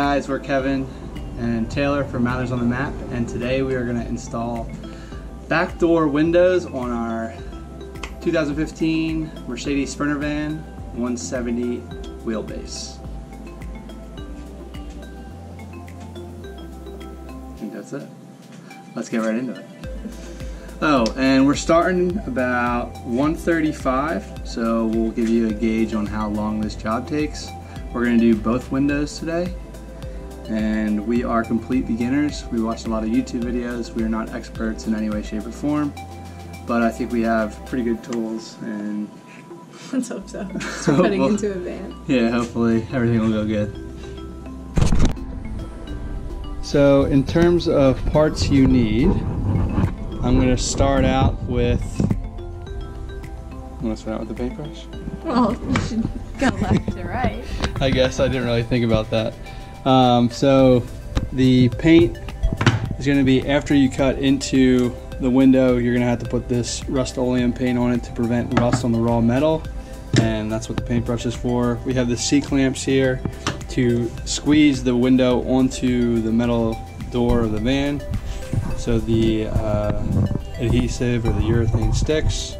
guys, we're Kevin and Taylor from Mathers on the Map, and today we are going to install backdoor windows on our 2015 Mercedes Sprinter van 170 wheelbase. I think that's it. Let's get right into it. Oh, and we're starting about 135, so we'll give you a gauge on how long this job takes. We're going to do both windows today, and we are complete beginners. We watched a lot of YouTube videos. We are not experts in any way, shape, or form, but I think we have pretty good tools, and Let's hope so. Cutting well, into a van. yeah, hopefully everything will go good. So in terms of parts you need, I'm going to start out with. I'm going to start out with the paintbrush. Well, you should go left to right. I guess I didn't really think about that. Um, so the paint is going to be after you cut into the window, you're going to have to put this Rust-Oleum paint on it to prevent rust on the raw metal. And that's what the paintbrush is for. We have the C-clamps here to squeeze the window onto the metal door of the van so the uh, adhesive or the urethane sticks.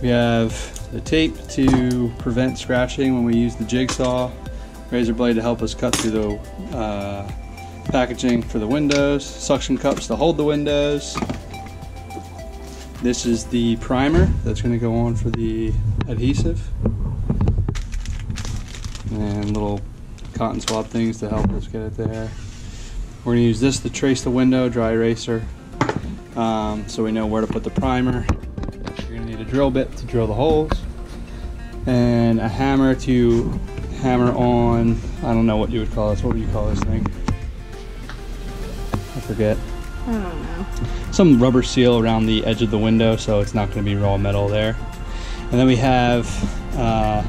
We have the tape to prevent scratching when we use the jigsaw, razor blade to help us cut through the uh, packaging for the windows, suction cups to hold the windows. This is the primer that's going to go on for the adhesive. And little cotton swab things to help us get it there. We're going to use this to trace the window, dry eraser, um, so we know where to put the primer. You're going to need a drill bit to drill the holes, and a hammer to hammer on, I don't know what you would call this, what would you call this thing? I forget. I don't know. Some rubber seal around the edge of the window so it's not going to be raw metal there. And then we have uh,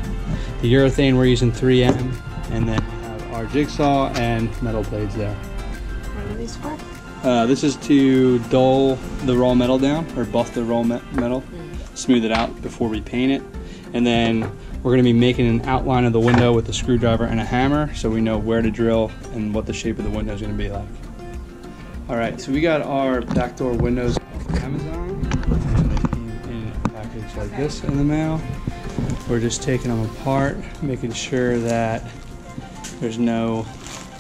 the urethane, we're using 3M, and then we have our jigsaw and metal blades there. What are these for? Uh, this is to dull the raw metal down or buff the raw me- metal, smooth it out before we paint it. And then we're to be making an outline of the window with a screwdriver and a hammer so we know where to drill and what the shape of the window is to be like. All right, so we got our back door windows Amazon and they came in a package like this in the mail. We're just taking them apart, making sure that there's no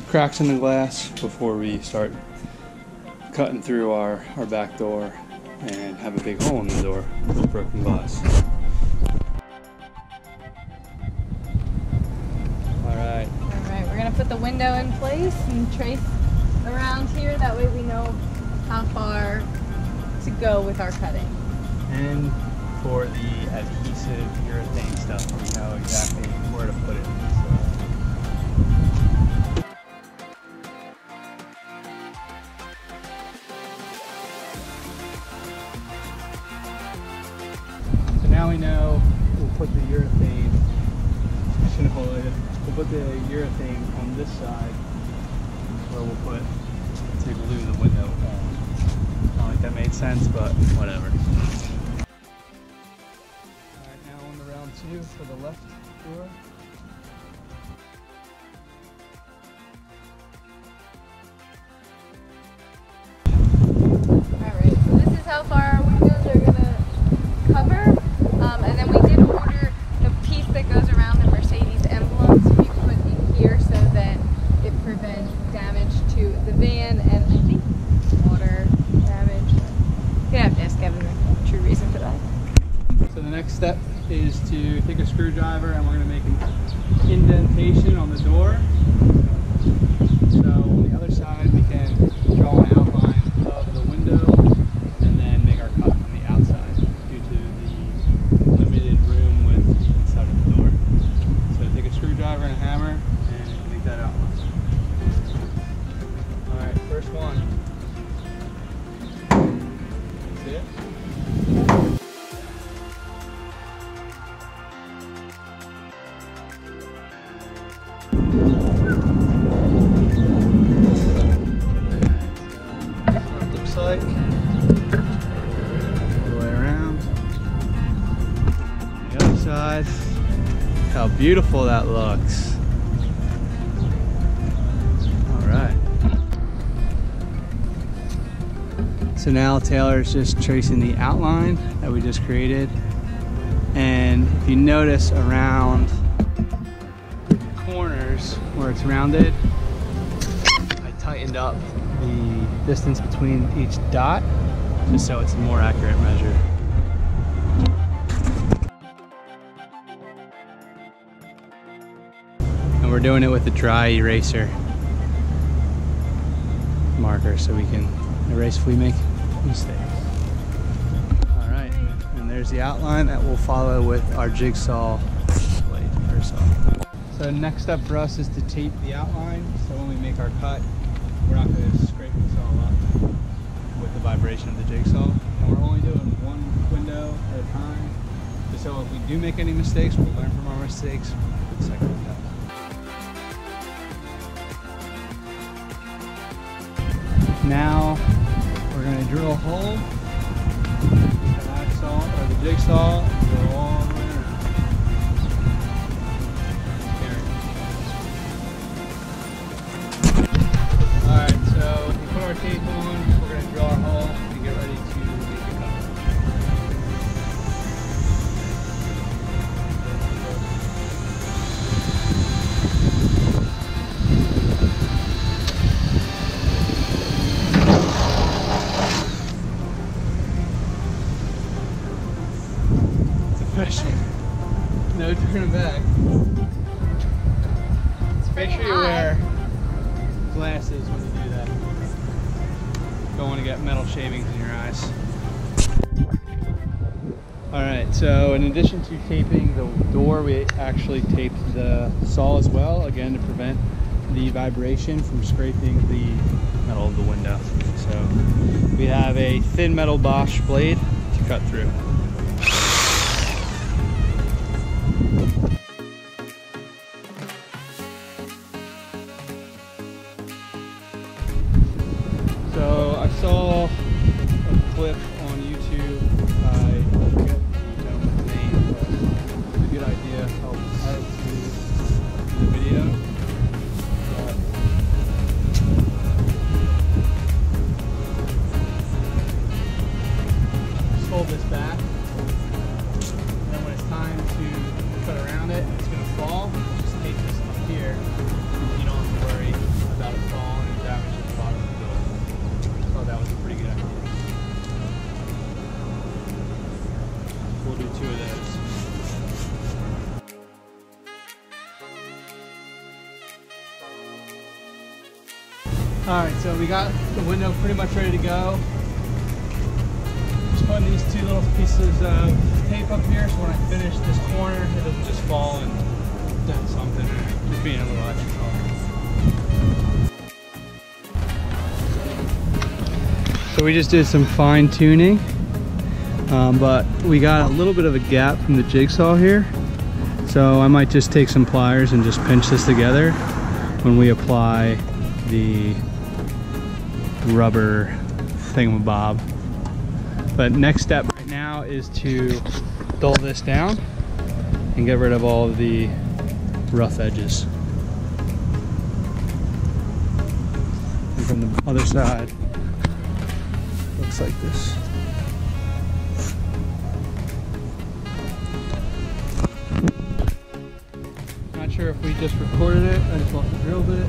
cracks in the glass before we start cutting through our, our back door and have a big hole in the door with broken glass. The window in place and trace around here. That way we know how far to go with our cutting. and for the adhesive urethane stuff, we know exactly where to put it. So now we know we'll put the urethane, we'll put the urethane on this side where we'll put, to glue the window on. Not like that made sense, but whatever. Alright, now on the round two for the left door. Beautiful that looks. All right. So now Taylor's just tracing the outline that we just created. And if you notice around the corners where it's rounded, I tightened up the distance between each dot just so it's a more accurate measure. We're doing it with a dry eraser marker so we can erase if we make mistakes. All right, and there's the outline that we'll follow with our jigsaw blade or saw. So next up for us is to tape the outline. So when we make our cut, we're not going to scrape this all up with the vibration of the jigsaw. And we're only doing one window at a time. So if we do make any mistakes, we'll learn from our mistakes second window. Now we're going to drill a hole. with The hacksaw or the jigsaw, drill all the way around. Alright, so we put our tape on, we're going to drill our hole No turning back. Make sure you wear glasses when you do that. Don't want to get metal shavings in your eyes. Alright, so in addition to taping the door, we actually taped the saw as well, again to prevent the vibration from scraping the metal of the window. So we have a thin metal Bosch blade to cut through. We got the window pretty much ready to go. Just putting these two little pieces of tape up here so when I finish this corner, it doesn't just fall and dent something. Just being a little extra cautious. So we just did some fine tuning, um, but we got a little bit of a gap from the jigsaw here. So I might just take some pliers and just pinch this together when we apply the rubber thingamabob. But next step right now is to dull this down and get rid of all of the rough edges. And from the other side, looks like this. Not sure if we just recorded it, I just lost the drill bit.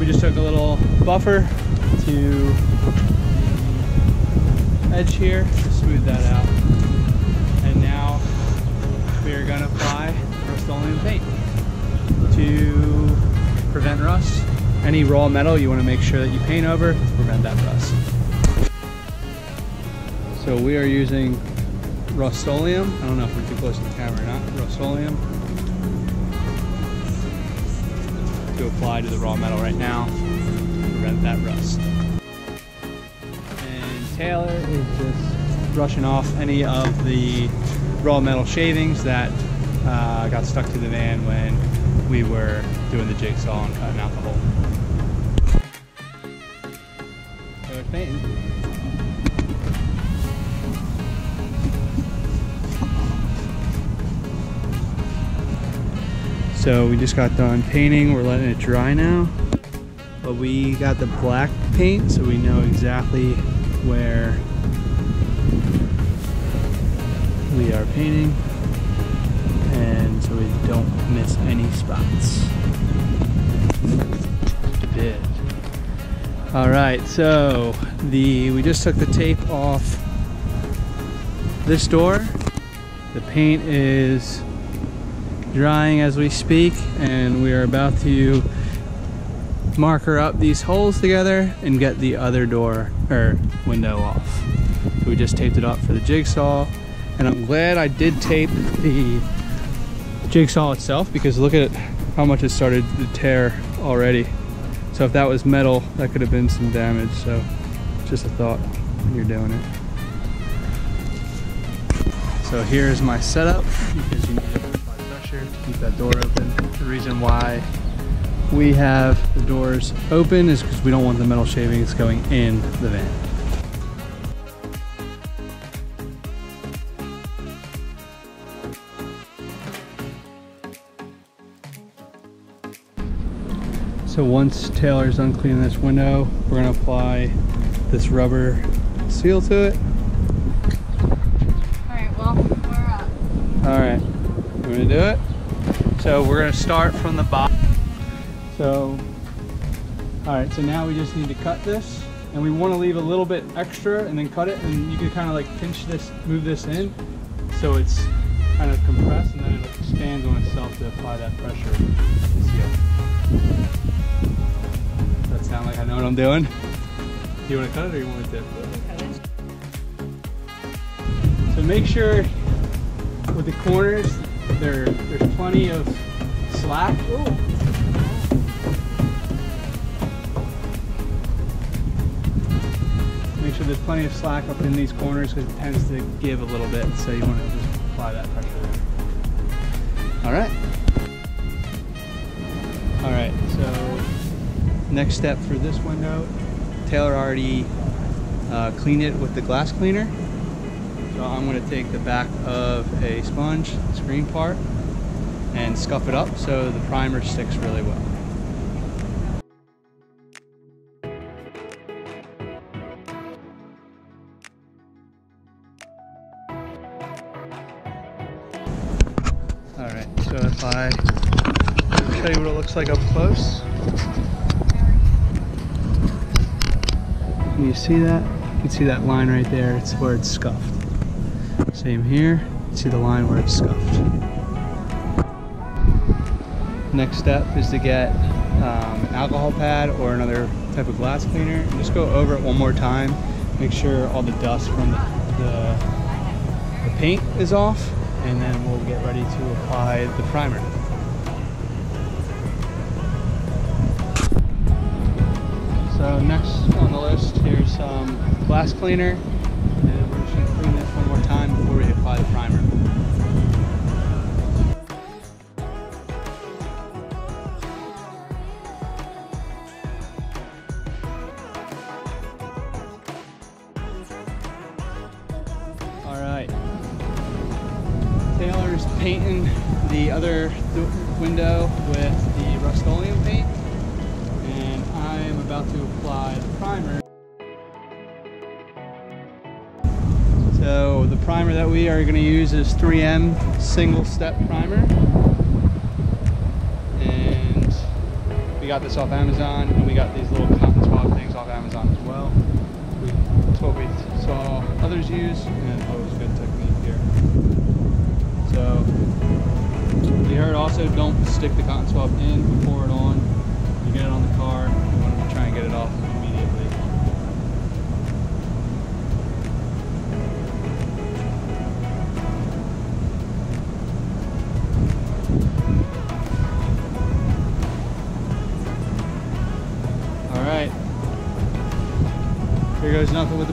We just took a little buffer to edge here to smooth that out. And now we are going to apply Rust-Oleum paint to prevent rust. Any raw metal you want to make sure that you paint over to prevent that rust. So we are using Rust-Oleum. I don't know if we're too close to the camera or not. Rust-Oleum apply to the raw metal right now to prevent that rust. And Taylor is just brushing off any of the raw metal shavings that uh, got stuck to the van when we were doing the jigsaw and cutting out the hole. Taylor's painting. So we just got done painting. We're letting it dry now. But we got the black paint so we know exactly where we are painting and so we don't miss any spots. Did. All right, so the we just took the tape off this door. The paint is drying as we speak and we are about to marker up these holes together and get the other door or window off. So we just taped it up for the jigsaw and I'm glad I did tape the jigsaw itself because look at how much it started to tear already. So if that was metal, that could have been some damage. So just a thought when you're doing it. So here's my setup to keep that door open. The reason why we have the doors open is because we don't want the metal shavings going in the van. So once Taylor's done cleaning this window, we're gonna apply this rubber seal to it. Alright, well, we're up. All right, we're gonna do it. So we're gonna start from the bottom. So, all right, so now we just need to cut this and we wanna leave a little bit extra and then cut it and you can kind of like pinch this, move this in so it's kind of compressed and then it expands on itself to apply that pressure seal. Does that sound like I know what I'm doing? You wanna cut it or you want it to? So make sure with the corners, there there's plenty of slack. Make sure there's plenty of slack up in these corners because it tends to give a little bit. So you want to just apply that pressure there. All right. All right. So next step for this window, Taylor already uh, cleaned it with the glass cleaner. So I'm going to take the back of a sponge, screen part, and scuff it up so the primer sticks really well. Alright, so if I show you what it looks like up close. Can you see that? You can see that line right there, it's where it's scuffed. Same here, see the line where it's scuffed. Next step is to get um, an alcohol pad or another type of glass cleaner and just go over it one more time. Make sure all the dust from the, the, the paint is off and then we'll get ready to apply the primer. So next on the list, here's some glass cleaner. Painting the other th- window with the Rust-Oleum paint and I am about to apply the primer. So the primer that we are going to use is 3M single step primer and we got this off Amazon and we got these little cotton swab things off Amazon as well. We, that's what we saw others use and thought it was a good technique here. So we heard also don't stick the cotton swab in, pour it on. You get it on the car, you want to try and get it off immediately. All right. Here goes nothing with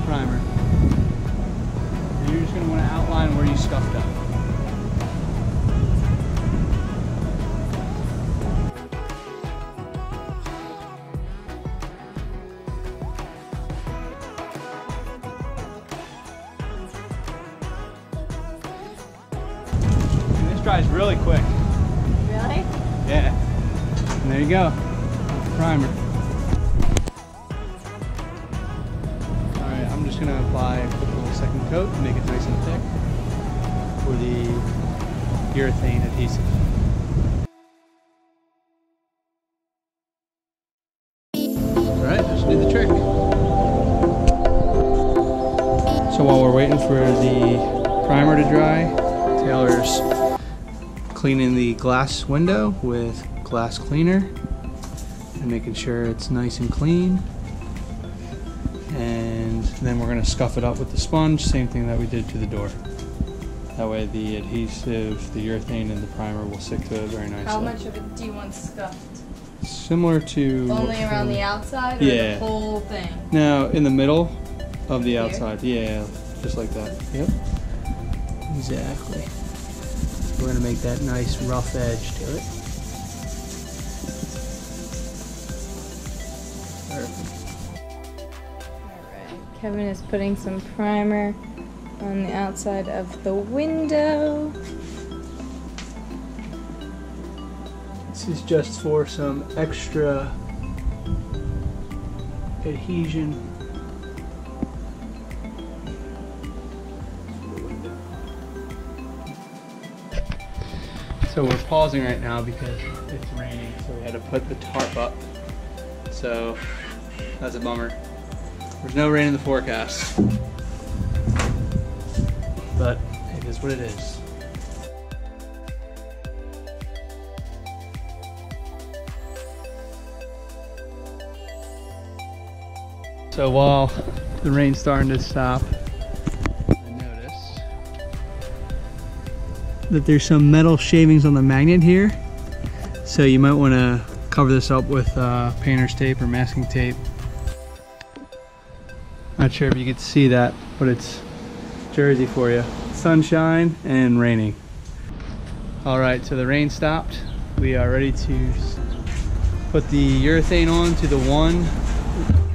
waiting for the primer to dry, Taylor's cleaning the glass window with glass cleaner and making sure it's nice and clean. And then we're going to scuff it up with the sponge, same thing that we did to the door. That way the adhesive, the urethane, and the primer will stick to it very nicely. How much of it do you want scuffed? Similar to... Only around the outside or Yeah. the whole thing? No, in the middle of the Here? outside. Yeah, just like that. Yep. Exactly. We're gonna make that nice rough edge to it. Perfect. Alright, Kevin is putting some primer on the outside of the window. This is just for some extra adhesion. So we're pausing right now because it's raining, so we had to put the tarp up. So that's a bummer. There's no rain in the forecast. But it is what it is. So while the rain's starting to stop, that there's some metal shavings on the magnet here. So you might want to cover this up with uh, painter's tape or masking tape. Not sure if you could see that, but it's Jersey for you. Sunshine and raining. All right, so the rain stopped. We are ready to put the urethane on to the one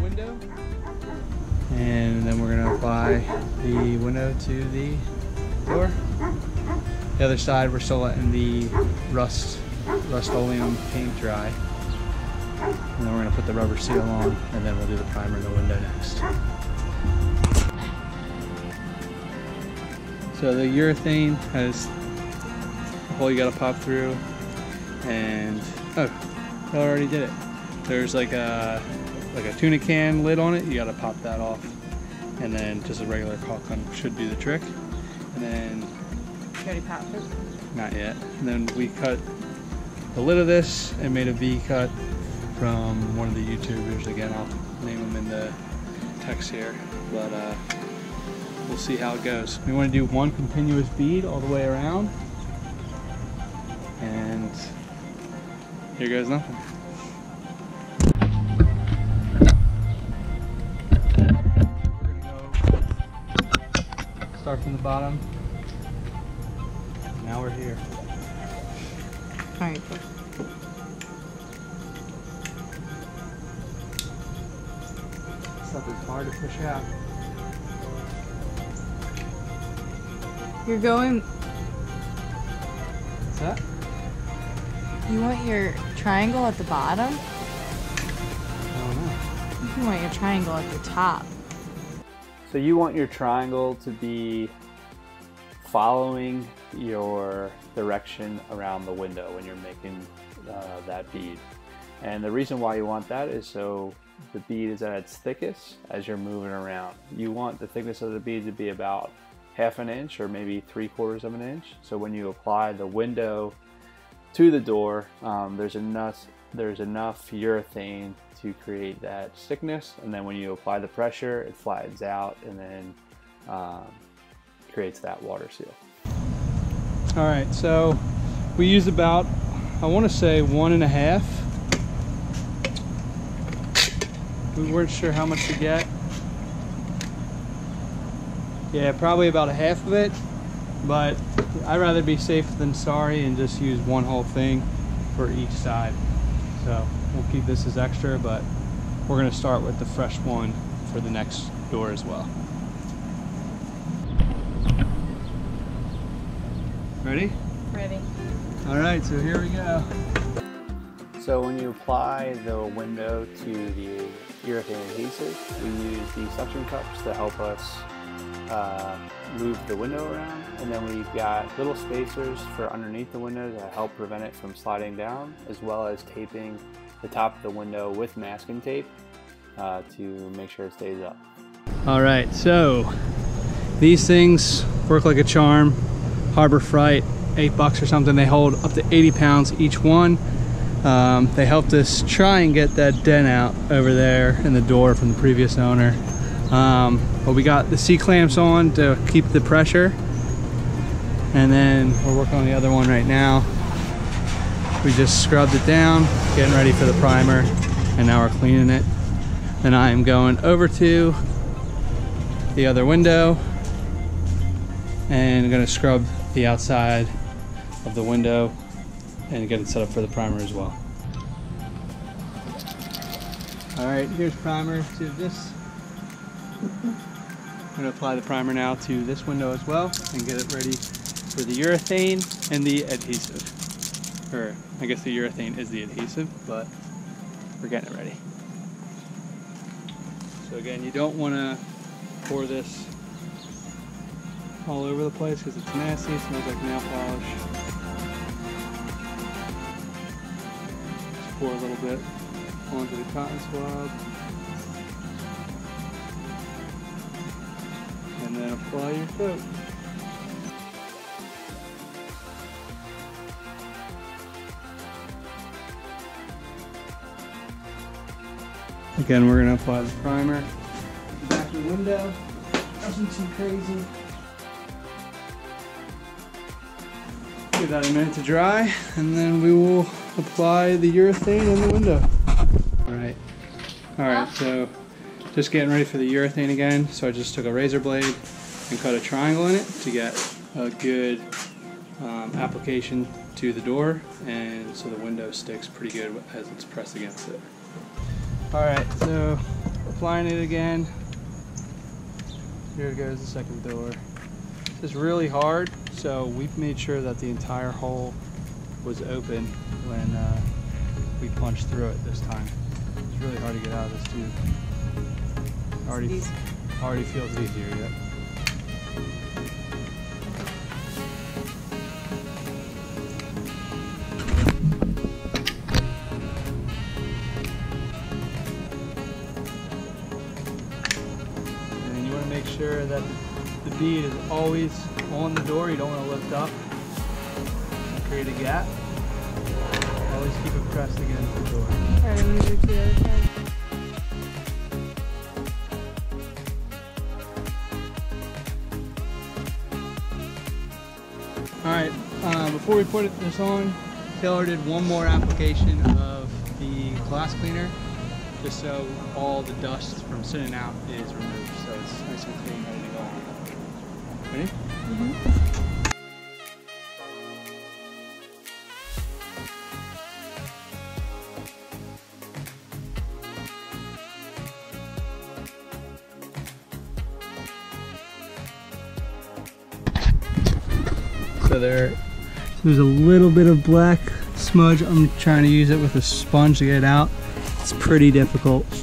window. And then we're gonna apply the window to the door. The other side, we're still letting the rust, Rust-Oleum paint dry. And then we're gonna put the rubber seal on, and then we'll do the primer in the window next. So the urethane has a hole you gotta pop through, and oh, I already did it. There's like a like a tuna can lid on it. You gotta pop that off, and then just a regular caulk gun should do the trick. And then It? not yet. And then we cut the lid of this and made a V cut from one of the YouTubers. Again, I'll name them in the text here, but uh, we'll see how it goes. We want to do one continuous bead all the way around, and here goes nothing. Go start from the bottom. Now we're here. Alright. Stuff is hard to push out. You're going, What's that? you want your triangle at the bottom? I don't know. You want your triangle at the top. So you want your triangle to be following your direction around the window when you're making uh, that bead. And the reason why you want that is so the bead is at its thickest as you're moving around. You want the thickness of the bead to be about half an inch or maybe three quarters of an inch. So when you apply the window to the door, um, there's enough there's enough urethane to create that thickness, and then when you apply the pressure, it flattens out and then um, creates that water seal. All right, so we use about, I want to say one and a half. We weren't sure how much to get. Yeah, probably about a half of it, but I'd rather be safe than sorry and just use one whole thing for each side. So we'll keep this as extra, but we're gonna start with the fresh one for the next door as well. Ready? Ready. All right, so here we go. So when you apply the window to the urethane adhesive, we use the suction cups to help us uh, move the window around. And then we've got little spacers for underneath the window to help prevent it from sliding down, as well as taping the top of the window with masking tape uh, to make sure it stays up. All right, so these things work like a charm. Harbor Freight, eight bucks or something. They hold up to 80 pounds each one. Um, they helped us try and get that dent out over there in the door from the previous owner. Um, but we got the C-clamps on to keep the pressure. And then we're working on the other one right now. We just scrubbed it down, getting ready for the primer, and now we're cleaning it. Then I am going over to the other window and I'm gonna scrub the outside of the window and get it set up for the primer as well. All right, here's primer to this. I'm gonna apply the primer now to this window as well and get it ready for the urethane and the adhesive. Or I guess the urethane is the adhesive, but we're getting it ready. So again, you don't wanna pour this all over the place because it's nasty, smells like nail polish. Just pour a little bit onto the cotton swab. And then apply your coat. Again, we're going to apply the primer. Back the window. Nothing too crazy. That a minute to dry, and then we will apply the urethane in the window. All right. All right, so just getting ready for the urethane again. So I just took a razor blade and cut a triangle in it to get a good um, application to the door, and so the window sticks pretty good as it's pressed against it. All right, so applying it again. Here goes the second door. Is really hard, so we've made sure that the entire hole was open when uh, we punched through it this time. It's really hard to get out of this tube. Already, already feels easier, yeah. Always on the door. You don't want to lift up and create a gap. Always keep it pressed against the door. Alright, I'm move to the other side. All right, uh, before we put it, this on, Taylor did one more application of the glass cleaner, just so all the dust from sitting out is removed, so it's nice and clean, Ready? So there, there's a little bit of black smudge. I'm trying to use it with a sponge to get it out. It's pretty difficult.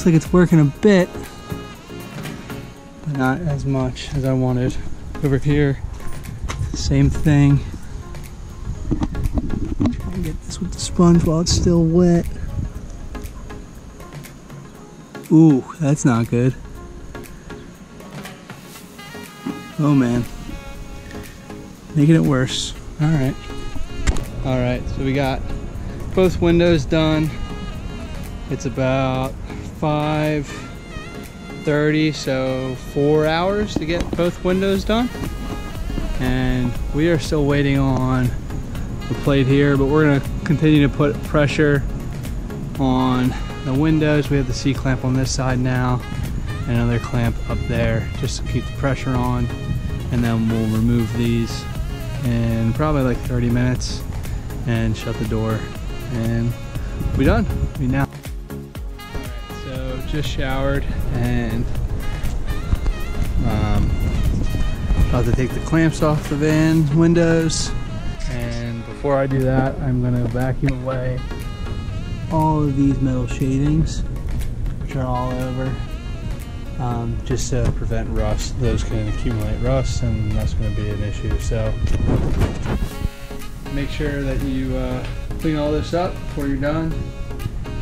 Looks like it's working a bit, but not as much as I wanted. Over here, same thing. Try and get this with the sponge while it's still wet. Ooh, that's not good. Oh man. Making it worse. Alright. Alright, so we got both windows done. It's about 5.30, so four hours to get both windows done. And we are still waiting on the plate here, but we're gonna continue to put pressure on the windows. We have the C-clamp on this side now, and another clamp up there just to keep the pressure on. And then we'll remove these in probably like 30 minutes and shut the door and we done. We now. Just showered and About to take the clamps off the van windows. And before I do that, I'm gonna vacuum away all of these metal shavings, which are all over, um, just to prevent rust. Those can accumulate rust and that's gonna be an issue. So make sure that you uh, clean all this up before you're done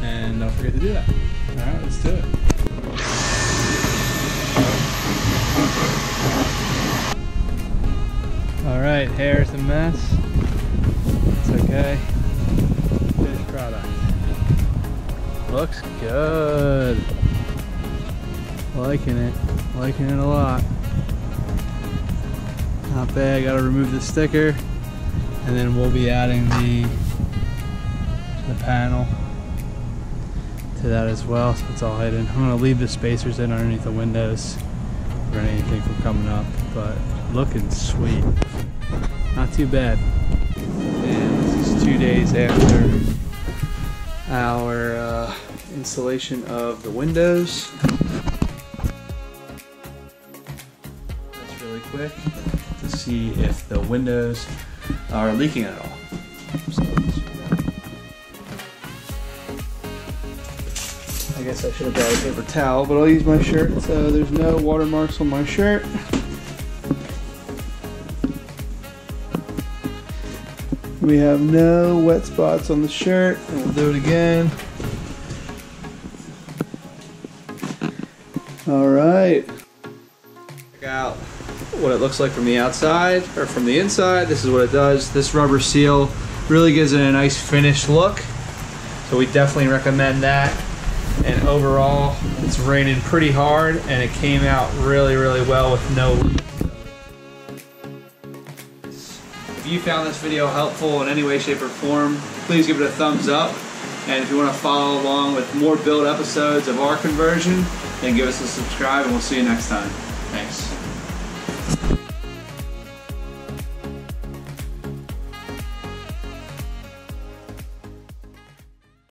and don't forget to do that. All right, let's do it. All right, hair's a mess. It's okay. Finished product. Looks good. Liking it. Liking it a lot. Not bad. Got to remove the sticker, and then we'll be adding the the panel to that as well. So it's all hidden. I'm gonna leave the spacers in underneath the windows prevent anything from coming up, but looking sweet. Not too bad. And this is two days after our uh, installation of the windows. That's really quick to see if the windows are leaking at all. Guess I should have brought a paper towel, but I'll use my shirt so there's no watermarks on my shirt. We have no wet spots on the shirt, we'll do it again. All right. Check out what it looks like from the outside or from the inside. This is what it does. This rubber seal really gives it a nice finished look. So we definitely recommend that. And overall, it's raining pretty hard and it came out really, really well with no. If you found this video helpful in any way, shape, or form, please give it a thumbs up. And if you want to follow along with more build episodes of our conversion, then give us a subscribe and we'll see you next time.